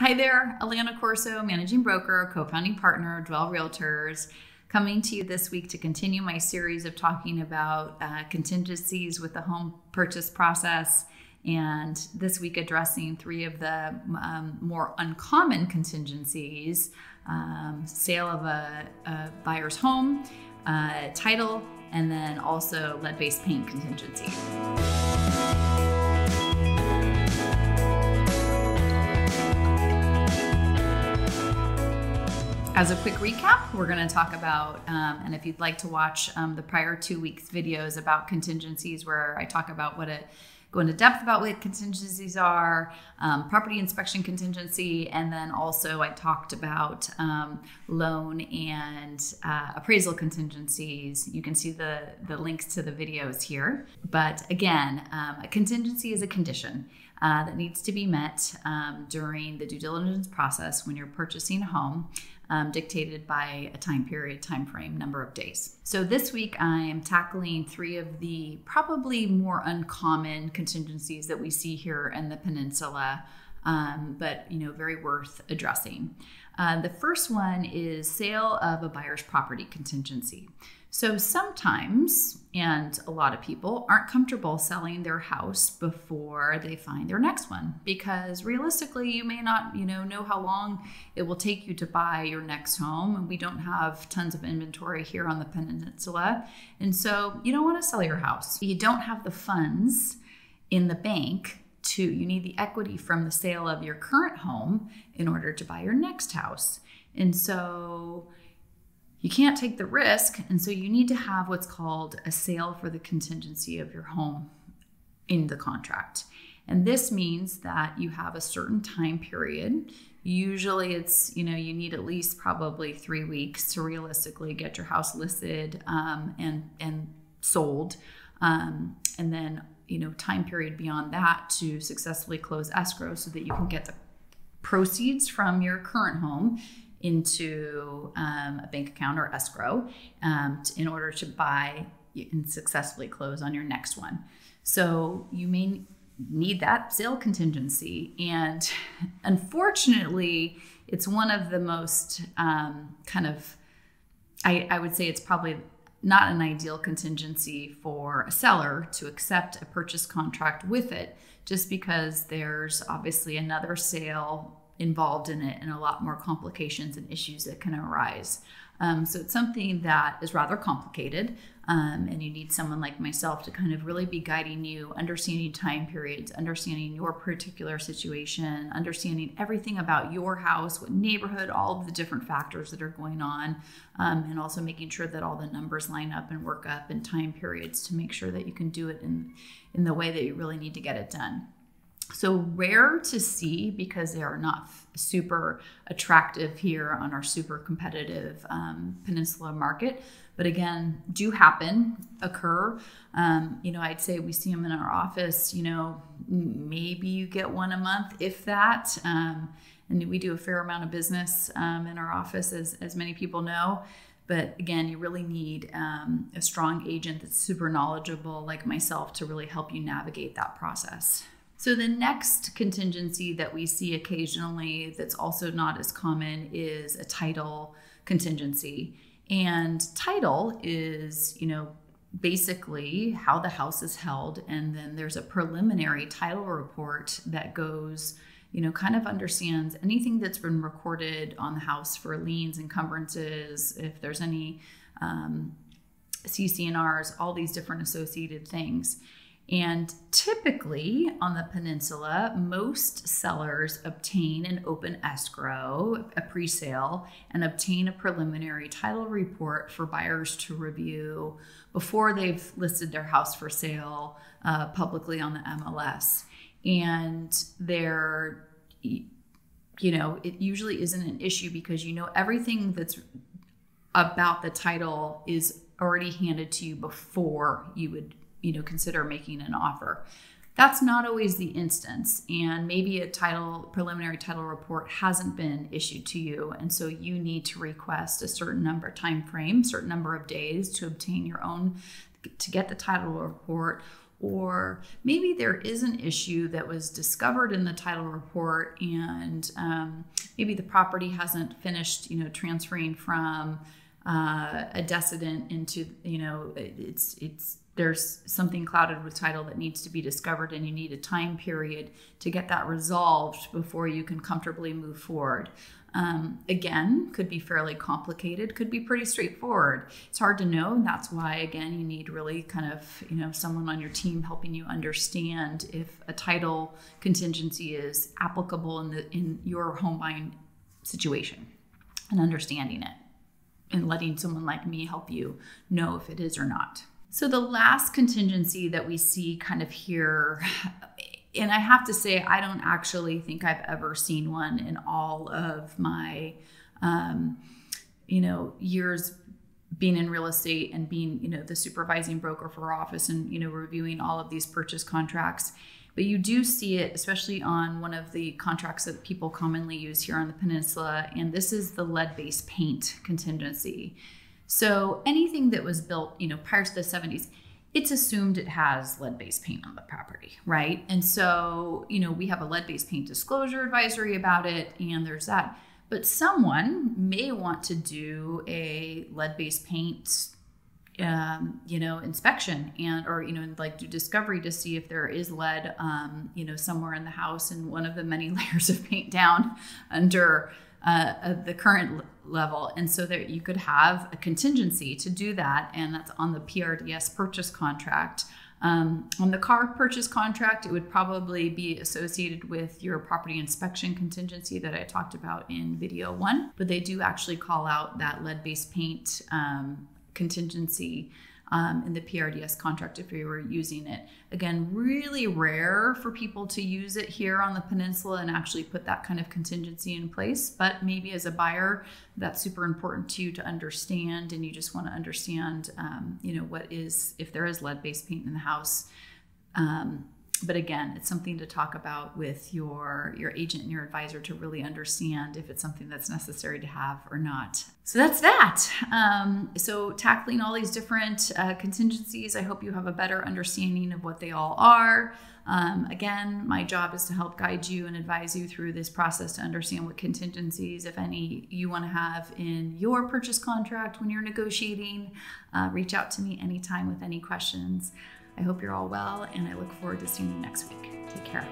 Hi there, Alana Corso, managing broker, co founding partner, Dwell Realtors, coming to you this week to continue my series of talking about uh, contingencies with the home purchase process. And this week, addressing three of the um, more uncommon contingencies um, sale of a, a, buyer's home, uh, title, and then also lead based paint contingency. As a quick recap, we're going to talk about, um, and if you'd like to watch um, the prior two weeks videos about contingencies, where I talk about what it go into depth about what contingencies are, um, property inspection contingency, and then also I talked about um, loan and uh, appraisal contingencies. You can see the, the links to the videos here. But again, um, a contingency is a condition. Uh, that needs to be met um, during the due diligence process when you're purchasing a home um, dictated by a time period, time frame, number of days. So this week I am tackling three of the probably more uncommon contingencies that we see here in the peninsula, um, but you know very worth addressing. Uh, the first one is sale of a buyer's property contingency. So sometimes, and a lot of people aren't comfortable selling their house before they find their next one because realistically, you may not, you know, know how long it will take you to buy your next home, and we don't have tons of inventory here on the peninsula, and so you don't want to sell your house. You don't have the funds in the bank to you need the equity from the sale of your current home in order to buy your next house. And so you can't take the risk. And so you need to have what's called a sale for the contingency of your home in the contract. And this means that you have a certain time period. Usually it's, you know, you need at least probably three weeks to realistically get your house listed um, and, and sold. Um, and then, you know, time period beyond that to successfully close escrow so that you can get the proceeds from your current home into um, a bank account or escrow um, in order to buy and successfully close on your next one. So you may need that sale contingency. And unfortunately, it's one of the most um, kind of, I, I would say it's probably not an ideal contingency for a seller to accept a purchase contract with it, just because there's obviously another sale involved in it and a lot more complications and issues that can arise. Um, so it's something that is rather complicated, um, and you need someone like myself to kind of really be guiding you, understanding time periods, understanding your particular situation, understanding everything about your house, what neighborhood, all the different factors that are going on, um, and also making sure that all the numbers line up and work up in time periods to make sure that you can do it in in the way that you really need to get it done. So rare to see because they are not super attractive here on our super competitive um, peninsula market. But again, do happen, occur. Um, you know, I'd say we see them in our office. You know, maybe you get one a month, if that. Um, and we do a fair amount of business um, in our office, as, as many people know. But again, you really need um, a strong agent that's super knowledgeable, like myself, to really help you navigate that process. So, the next contingency that we see occasionally that's also not as common is a title contingency. And title is, you know, basically how the house is held. And then there's a preliminary title report that goes, you know, kind of understands anything that's been recorded on the house for liens, encumbrances, if there's any um, CC&Rs, all these different associated things. And typically on the peninsula, most sellers obtain an open escrow, a pre sale, and obtain a preliminary title report for buyers to review before they've listed their house for sale uh, publicly on the MLS. And they're, you know, it usually isn't an issue because you know everything that's about the title is already handed to you before you would you know consider making an offer. That's not always the instance and maybe a title preliminary title report hasn't been issued to you and so you need to request a certain number time frame certain number of days to obtain your own to get the title report or maybe there is an issue that was discovered in the title report and um, maybe the property hasn't finished you know transferring from uh, a decedent into you know it's it's there's something clouded with title that needs to be discovered and you need a time period to get that resolved before you can comfortably move forward um, again, could be fairly complicated, could be pretty straightforward. It's hard to know, and that's why again you need really kind of you know someone on your team helping you understand if a title contingency is applicable in the in your home buying situation and understanding it and letting someone like me help you know if it is or not. So the last contingency that we see kind of here and I have to say, I don't actually think I've ever seen one in all of my, um, you know, years being in real estate and being, you know, the supervising broker for office and, you know, reviewing all of these purchase contracts. But you do see it, especially on one of the contracts that people commonly use here on the peninsula, and this is the lead based paint contingency. So anything that was built, you know, prior to the 70s, it's assumed it has lead based paint on the property, right? And so, you know, we have a lead based paint disclosure advisory about it, and there's that. But someone may want to do a lead based paint, um, you know, inspection and, or, you know, like do discovery to see if there is lead, um, you know, somewhere in the house and one of the many layers of paint down under uh, the current level. And so that you could have a contingency to do that. And that's on the PRDS purchase contract. Um, on the CAR purchase contract, it would probably be associated with your property inspection contingency that I talked about in video one, but they do actually call out that lead based paint um, contingency um, in the PRDS contract if we were using it. Again, really rare for people to use it here on the peninsula and actually put that kind of contingency in place. But maybe as a buyer, that's super important to you to understand, and you just want to understand, um, you know, what is if there is lead-based paint in the house. Um, but again it's something to talk about with your your agent and your advisor to really understand if it's something that's necessary to have or not. So that's that. Um, so tackling all these different uh, contingencies i hope you have a better understanding of what they all are. Um, again my job is to help guide you and advise you through this process to understand what contingencies if any you want to have in your purchase contract when you're negotiating. Uh, reach out to me anytime with any questions I hope you're all well, and I look forward to seeing you next week. Take care.